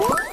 you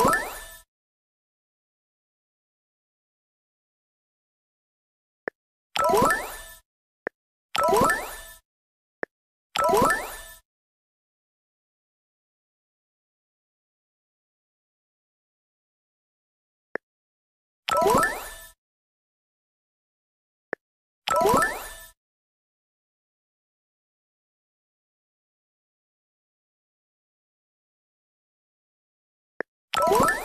어? 어?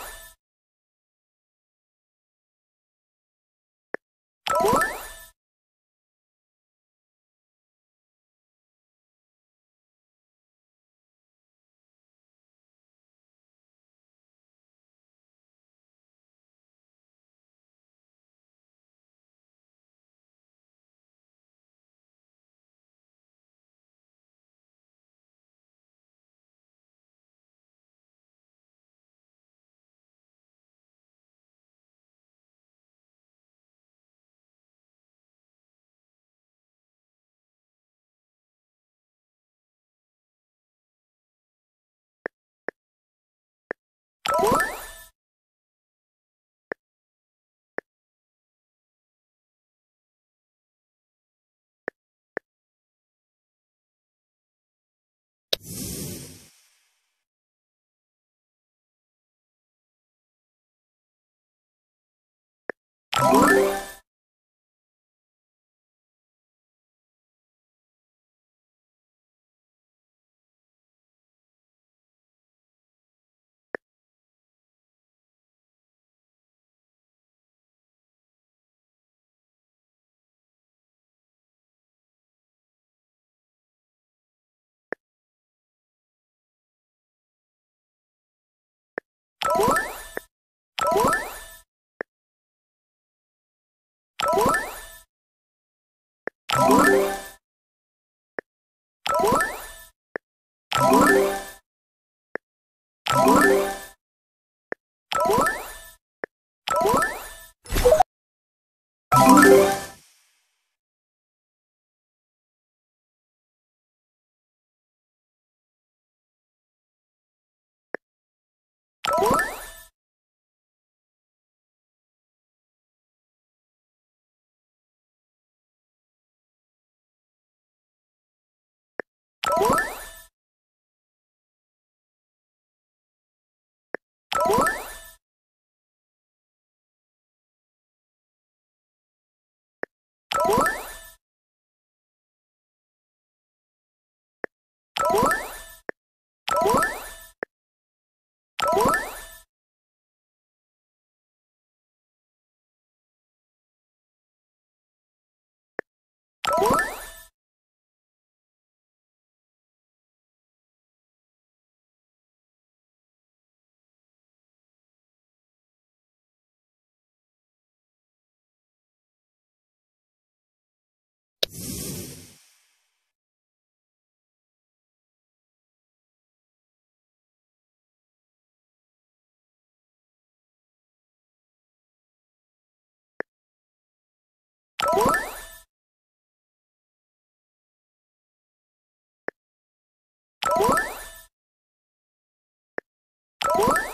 Oh! 오! What?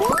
Oh!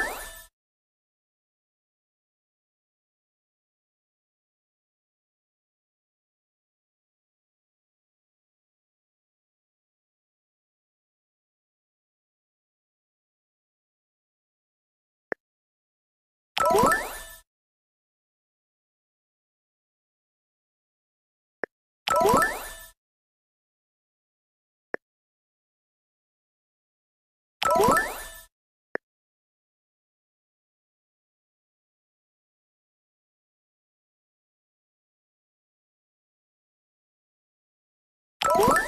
you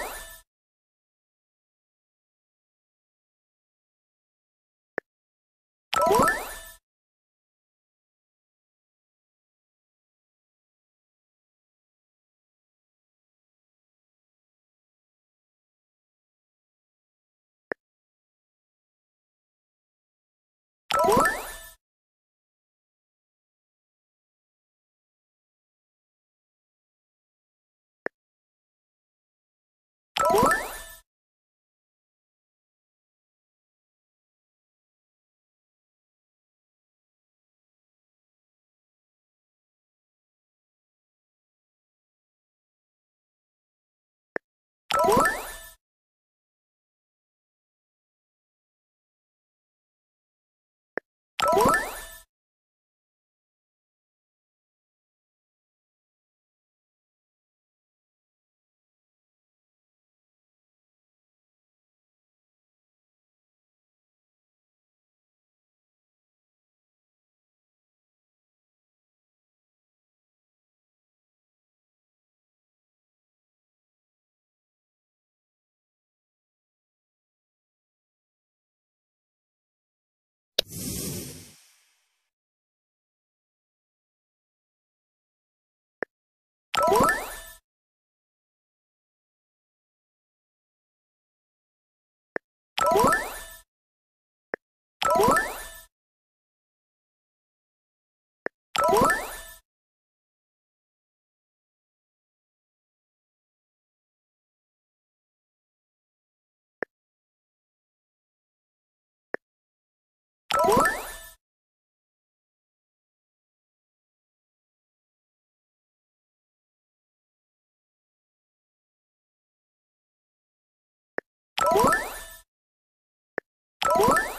Oh! you you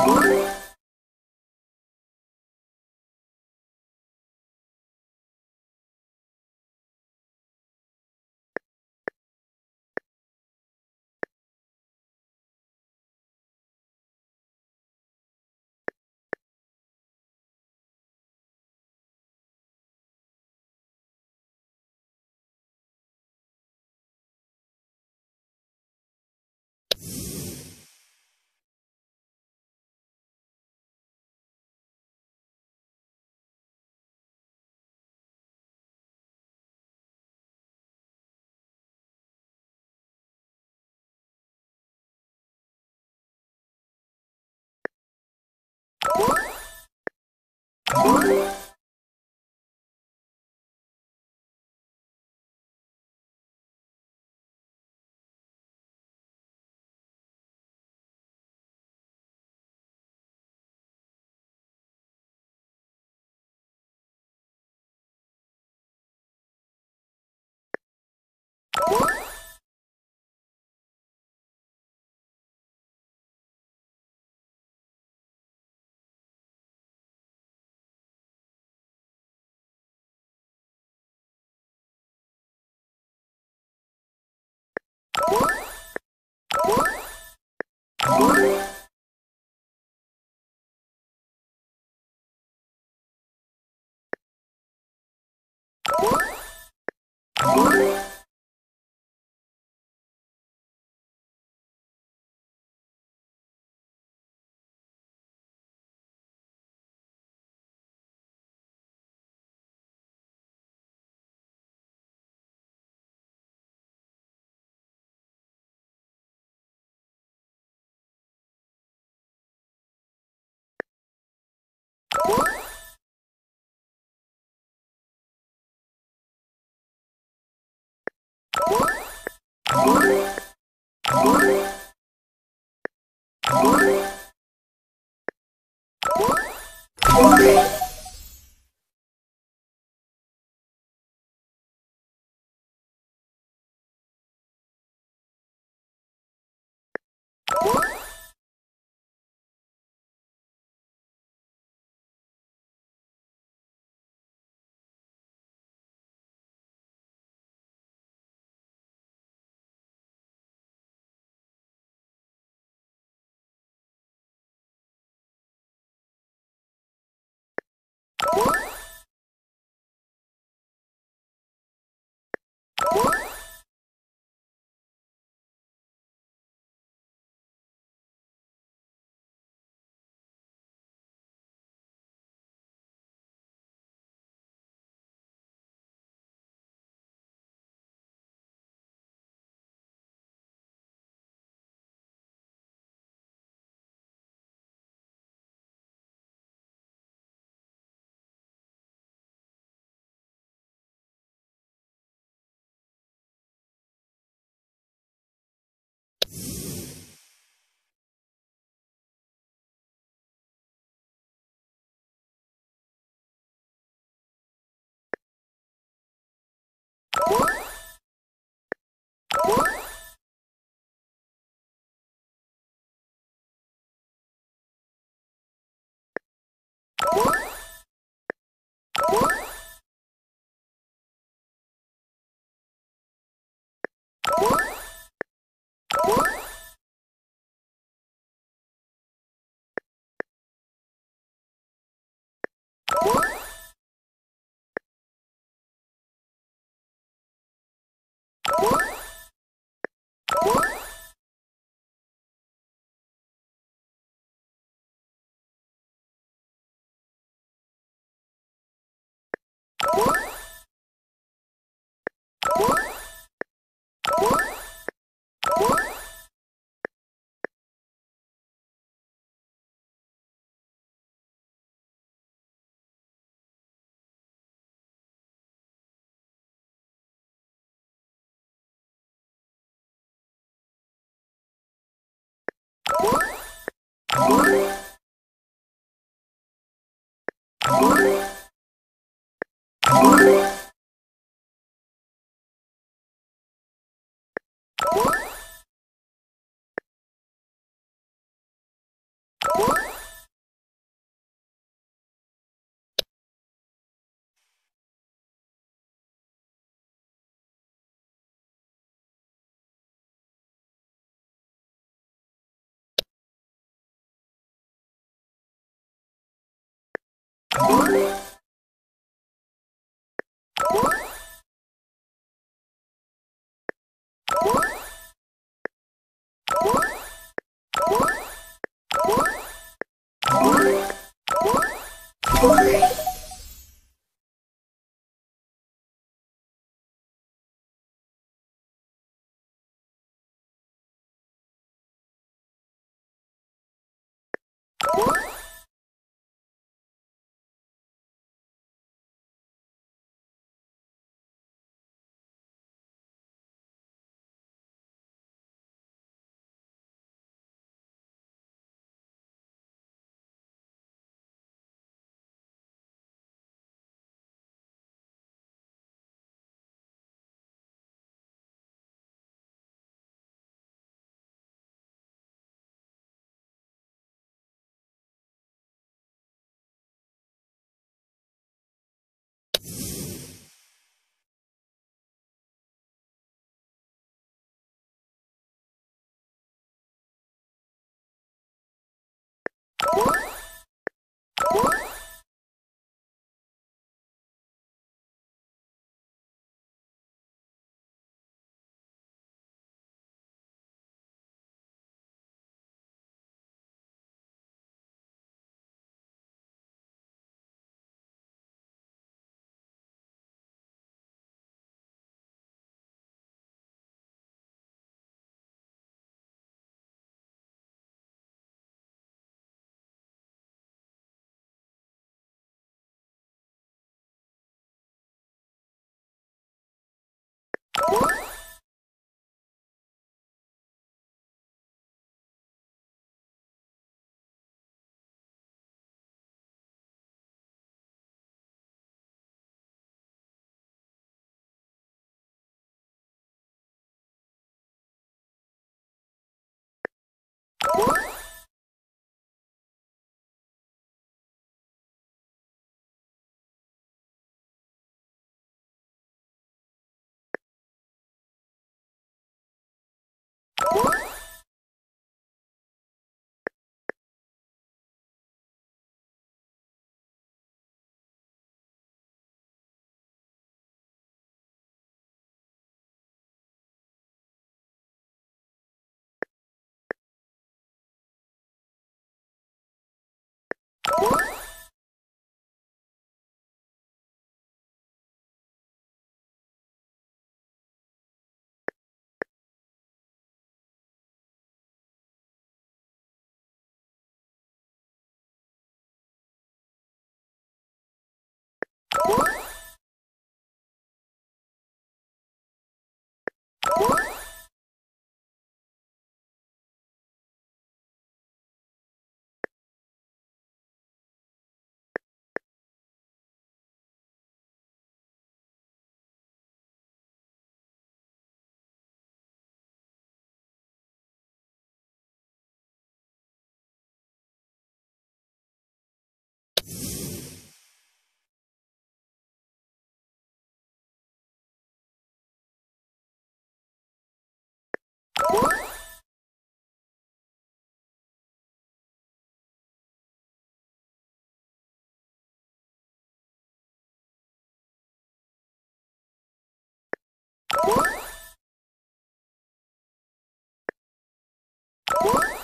Oh! You Oh! 어? What? 어? Bye. 어? What? 어? 어? 어?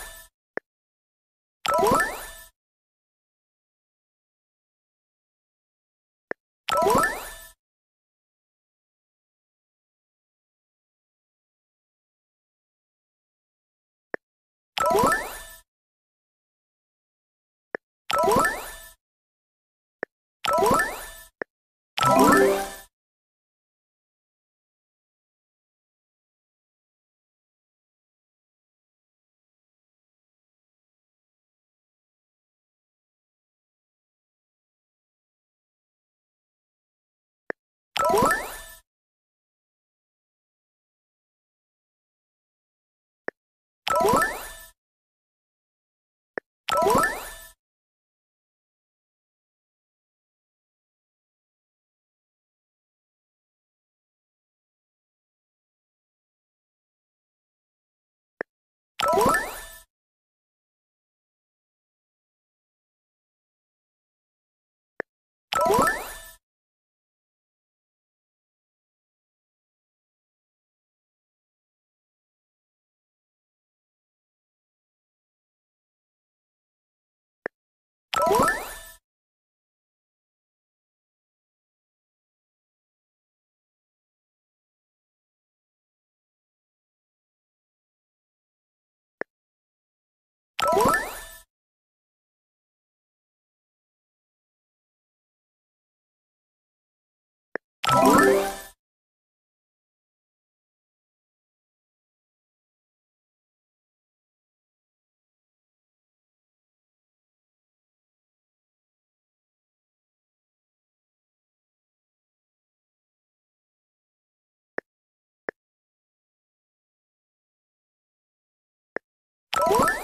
어? 어?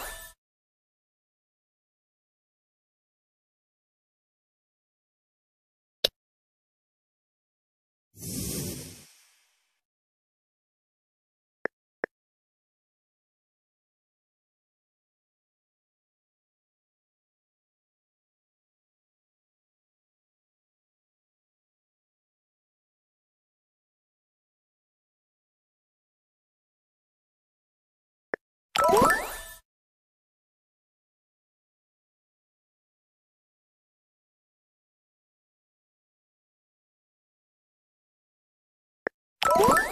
What?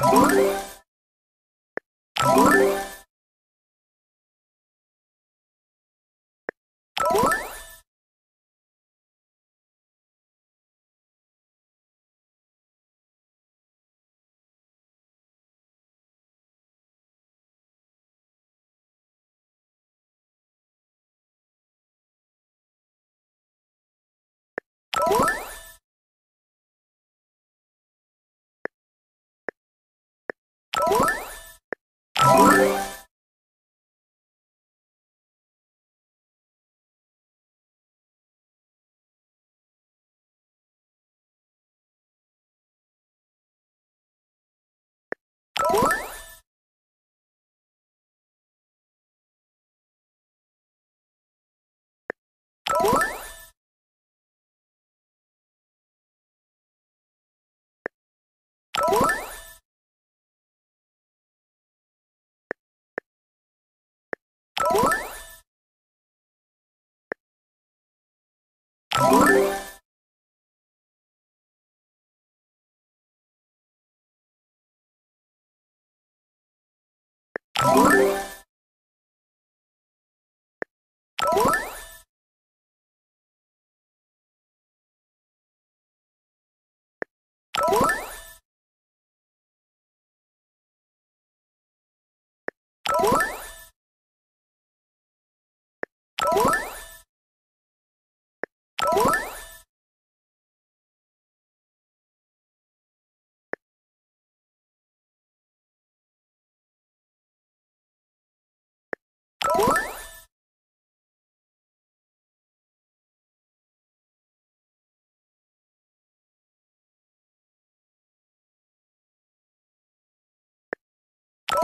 Thank. 어?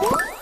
Bye.